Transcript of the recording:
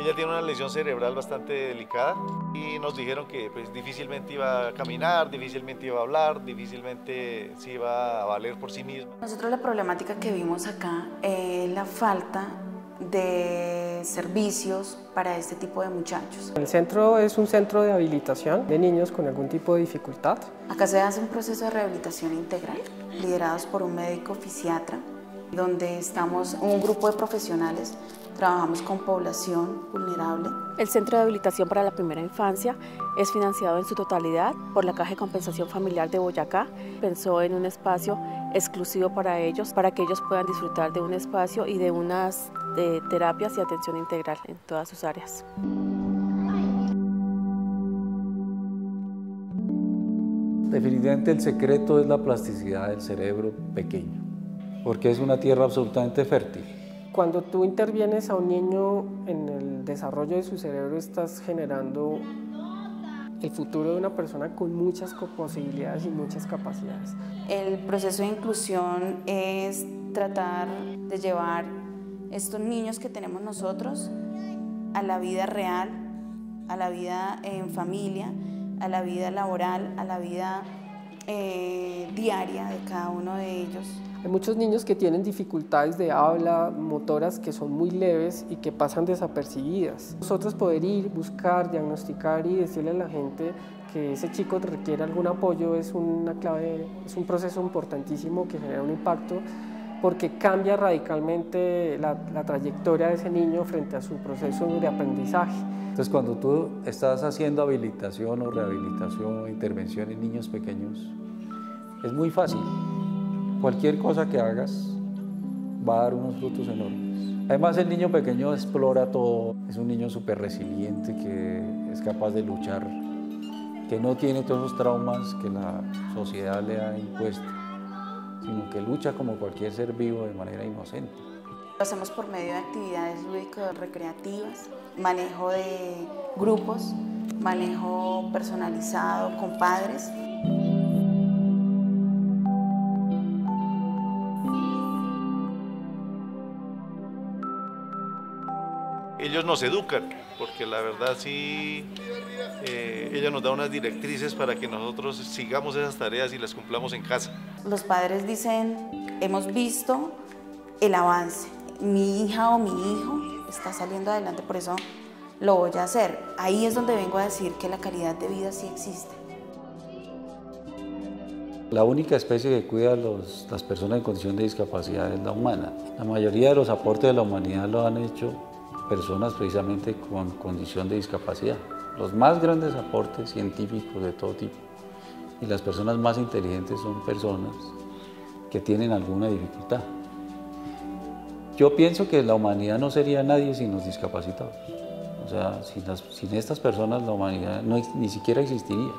Ella tiene una lesión cerebral bastante delicada y nos dijeron que pues, difícilmente iba a caminar, difícilmente iba a hablar, difícilmente se iba a valer por sí misma. Nosotros la problemática que vimos acá es la falta de servicios para este tipo de muchachos. El centro es un centro de habilitación de niños con algún tipo de dificultad. Acá se hace un proceso de rehabilitación integral liderados por un médico fisiatra donde estamos un grupo de profesionales Trabajamos con población vulnerable. El Centro de Habilitación para la Primera Infancia es financiado en su totalidad por la Caja de Compensación Familiar de Boyacá. Pensó en un espacio exclusivo para ellos, para que ellos puedan disfrutar de un espacio y de unas terapias y atención integral en todas sus áreas. Definitivamente el secreto es la plasticidad del cerebro pequeño, porque es una tierra absolutamente fértil cuando tú intervienes a un niño en el desarrollo de su cerebro, estás generando el futuro de una persona con muchas posibilidades y muchas capacidades. El proceso de inclusión es tratar de llevar estos niños que tenemos nosotros a la vida real, a la vida en familia, a la vida laboral, a la vida eh, diaria de cada uno de ellos. Hay muchos niños que tienen dificultades de habla, motoras que son muy leves y que pasan desapercibidas. Nosotros poder ir, buscar, diagnosticar y decirle a la gente que ese chico requiere algún apoyo es una clave, es un proceso importantísimo que genera un impacto porque cambia radicalmente la, trayectoria de ese niño frente a su proceso de aprendizaje. Entonces cuando tú estás haciendo habilitación o rehabilitación o intervención en niños pequeños, es muy fácil cualquier cosa que hagas va a dar unos frutos enormes. Además el niño pequeño explora todo, es un niño súper resiliente que es capaz de luchar, que no tiene todos los traumas que la sociedad le ha impuesto, sino que lucha como cualquier ser vivo de manera inocente. Lo hacemos por medio de actividades lúdicas recreativas, manejo de grupos, manejo personalizado con padres. ellos nos educan, porque la verdad sí, eh, ella nos da unas directrices para que nosotros sigamos esas tareas y las cumplamos en casa. Los padres dicen, hemos visto el avance, mi hija o mi hijo está saliendo adelante, por eso lo voy a hacer. Ahí es donde vengo a decir que la calidad de vida sí existe. La única especie que cuida a las personas en condición de discapacidad es la humana. La mayoría de los aportes de la humanidad lo han hecho personas precisamente con condición de discapacidad. Los más grandes aportes científicos de todo tipo y las personas más inteligentes son personas que tienen alguna dificultad. Yo pienso que la humanidad no sería nadie sin los discapacitados. O sea, sin, estas personas la humanidad no, ni siquiera existiría.